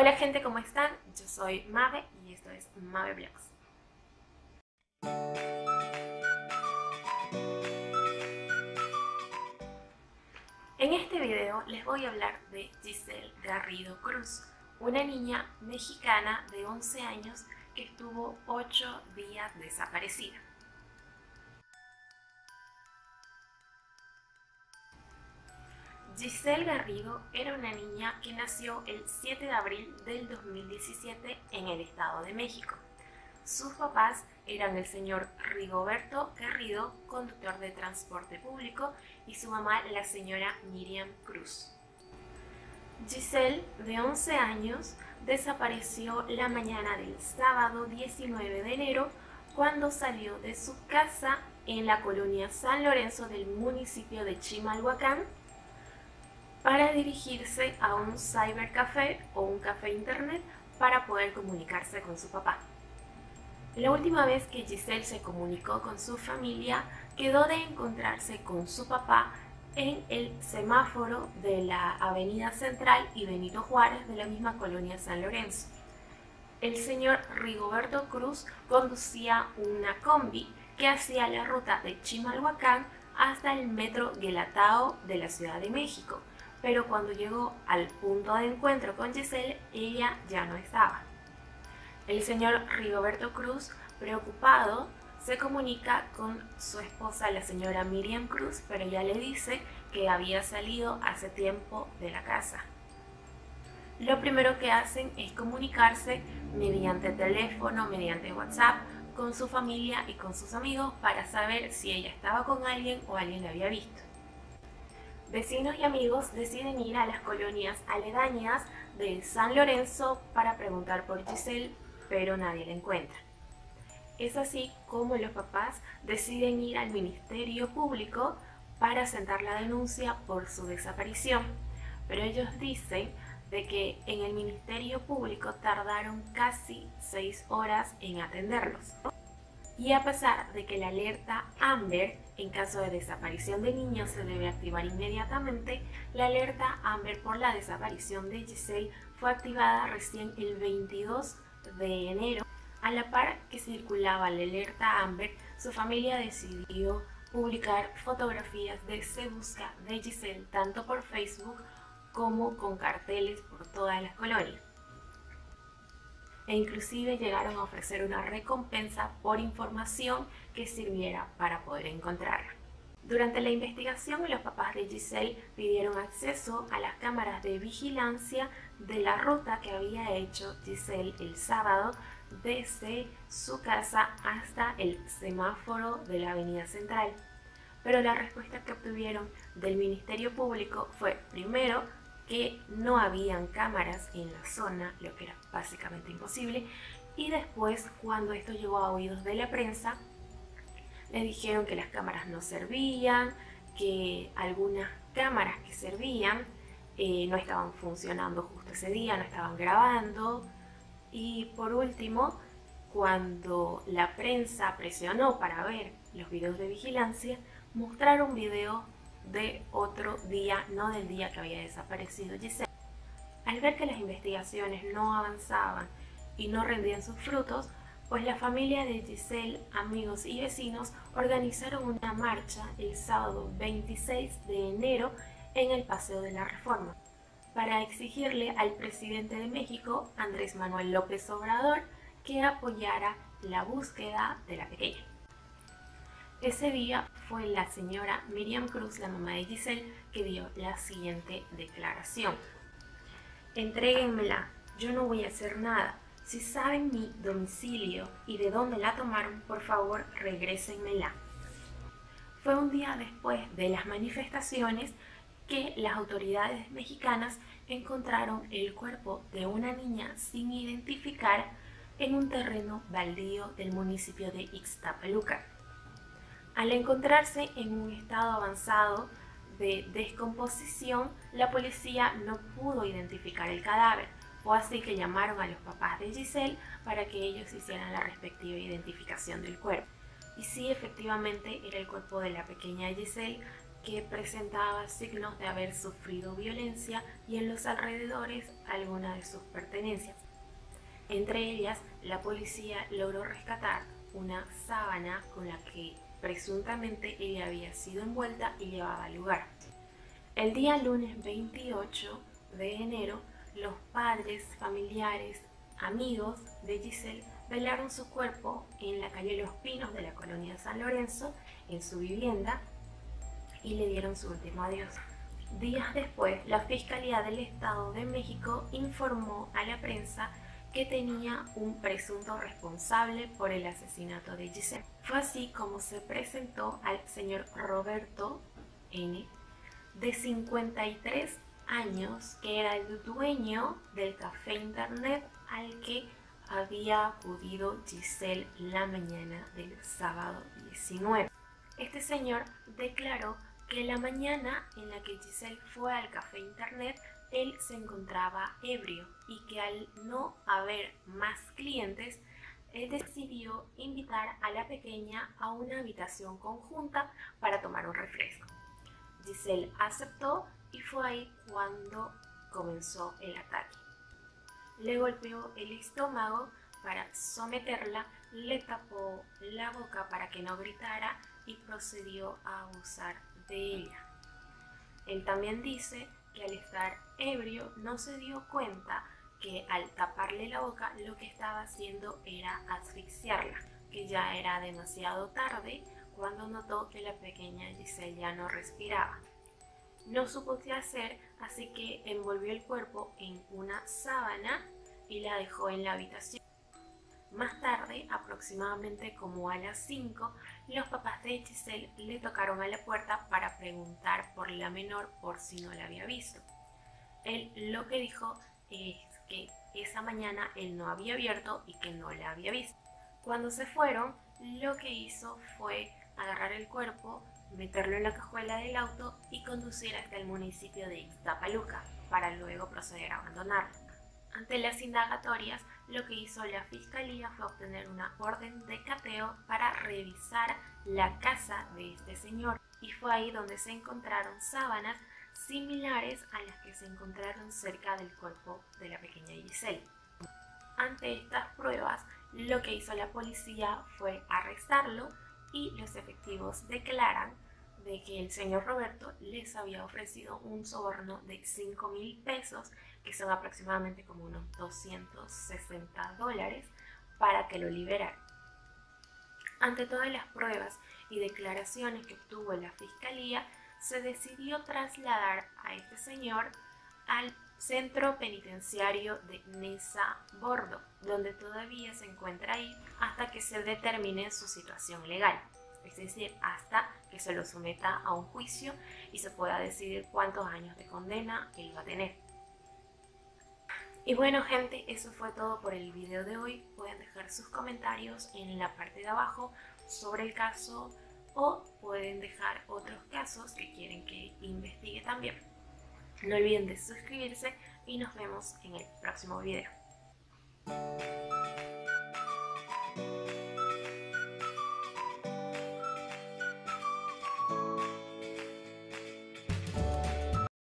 Hola gente, ¿cómo están? Yo soy Mave y esto es Mave Vlogs. En este video les voy a hablar de Giselle Garrido Cruz, una niña mexicana de 11 años que estuvo 8 días desaparecida. Giselle Garrido era una niña que nació el 7 de abril del 2017 en el Estado de México. Sus papás eran el señor Rigoberto Garrido, conductor de transporte público, y su mamá, la señora Miriam Cruz. Giselle, de 11 años, desapareció la mañana del sábado 19 de enero cuando salió de su casa en la colonia San Lorenzo del municipio de Chimalhuacán para dirigirse a un cybercafé o un café internet para poder comunicarse con su papá. La última vez que Giselle se comunicó con su familia quedó de encontrarse con su papá en el semáforo de la Avenida Central y Benito Juárez de la misma colonia San Lorenzo. El señor Rigoberto Cruz conducía una combi que hacía la ruta de Chimalhuacán hasta el metro Guelatao de la Ciudad de México, pero cuando llegó al punto de encuentro con Giselle, ella ya no estaba. El señor Rigoberto Cruz, preocupado, se comunica con su esposa, la señora Miriam Cruz, pero ella le dice que había salido hace tiempo de la casa. Lo primero que hacen es comunicarse mediante teléfono, mediante WhatsApp, con su familia y con sus amigos para saber si ella estaba con alguien o alguien la había visto. Vecinos y amigos deciden ir a las colonias aledañas de San Lorenzo para preguntar por Giselle, pero nadie la encuentra. Es así como los papás deciden ir al Ministerio Público para sentar la denuncia por su desaparición, pero ellos dicen de que en el Ministerio Público tardaron casi seis horas en atenderlos. Y a pesar de que la alerta AMBER en caso de desaparición de niños se debe activar inmediatamente, la alerta AMBER por la desaparición de Giselle fue activada recién el 22 de enero. A la par que circulaba la alerta AMBER, su familia decidió publicar fotografías de Se Busca de Giselle tanto por Facebook como con carteles por todas las colonias e inclusive llegaron a ofrecer una recompensa por información que sirviera para poder encontrarla. Durante la investigación, los papás de Giselle pidieron acceso a las cámaras de vigilancia de la ruta que había hecho Giselle el sábado desde su casa hasta el semáforo de la Avenida Central. Pero la respuesta que obtuvieron del Ministerio Público fue, primero, que no habían cámaras en la zona, lo que era básicamente imposible. Y después, cuando esto llegó a oídos de la prensa, le dijeron que las cámaras no servían, que algunas cámaras que servían eh, no estaban funcionando justo ese día, no estaban grabando. Y por último, cuando la prensa presionó para ver los videos de vigilancia, mostraron videos de otro día, no del día que había desaparecido Giselle. Al ver que las investigaciones no avanzaban y no rendían sus frutos, pues la familia de Giselle, amigos y vecinos organizaron una marcha el sábado 26 de enero en el Paseo de la Reforma para exigirle al presidente de México, Andrés Manuel López Obrador, que apoyara la búsqueda de la pequeña. Ese día fue la señora Miriam Cruz, la mamá de Giselle, que dio la siguiente declaración. Entréguenmela, yo no voy a hacer nada. Si saben mi domicilio y de dónde la tomaron, por favor regrésenmela. Fue un día después de las manifestaciones que las autoridades mexicanas encontraron el cuerpo de una niña sin identificar en un terreno baldío del municipio de Ixtapaluca. Al encontrarse en un estado avanzado de descomposición, la policía no pudo identificar el cadáver. Fue así que llamaron a los papás de Giselle para que ellos hicieran la respectiva identificación del cuerpo. Y sí, efectivamente, era el cuerpo de la pequeña Giselle, que presentaba signos de haber sufrido violencia y en los alrededores algunas de sus pertenencias. Entre ellas, la policía logró rescatar una sábana con la que presuntamente ella había sido envuelta y llevaba al lugar. El día lunes 28 de enero, los padres, familiares, amigos de Giselle velaron su cuerpo en la calle Los Pinos de la colonia San Lorenzo, en su vivienda, y le dieron su último adiós. Días después, la Fiscalía del Estado de México informó a la prensa que tenía un presunto responsable por el asesinato de Giselle. Fue así como se presentó al señor Roberto N., de 53 años, que era el dueño del café internet al que había acudido Giselle la mañana del sábado 19. Este señor declaró que la mañana en la que Giselle fue al café internet, él se encontraba ebrio y que al no haber más clientes, él decidió invitar a la pequeña a una habitación conjunta para tomar un refresco. Giselle aceptó y fue ahí cuando comenzó el ataque. Le golpeó el estómago para someterla, le tapó la boca para que no gritara y procedió a abusar de ella. Él también dice que al estar ebrio no se dio cuenta que al taparle la boca lo que estaba haciendo era asfixiarla, que ya era demasiado tarde cuando notó que la pequeña Giselle ya no respiraba. No supo qué hacer, así que envolvió el cuerpo en una sábana y la dejó en la habitación. Más tarde, aproximadamente como a las 5, los papás de Giselle le tocaron a la puerta para preguntar por la menor por si no la había visto. Él lo que dijo es que esa mañana él no había abierto y que no la había visto. Cuando se fueron, lo que hizo fue agarrar el cuerpo, meterlo en la cajuela del auto y conducir hasta el municipio de Ixtapaluca para luego proceder a abandonarlo. Ante las indagatorias, lo que hizo la fiscalía fue obtener una orden de cateo para revisar la casa de este señor y fue ahí donde se encontraron sábanas similares a las que se encontraron cerca del cuerpo de la pequeña Giselle. Ante estas pruebas, lo que hizo la policía fue arrestarlo y los efectivos declaran de que el señor Roberto les había ofrecido un soborno de 5 mil pesos, que son aproximadamente como unos 260 dólares, para que lo liberaran. Ante todas las pruebas y declaraciones que obtuvo la fiscalía, se decidió trasladar a este señor al centro penitenciario de Nesa Bordo, donde todavía se encuentra ahí hasta que se determine su situación legal es decir, hasta que se lo someta a un juicio y se pueda decidir cuántos años de condena él va a tener. Y bueno gente, eso fue todo por el video de hoy. Pueden dejar sus comentarios en la parte de abajo sobre el caso o pueden dejar otros casos que quieren que investigue también. No olviden de suscribirse y nos vemos en el próximo video.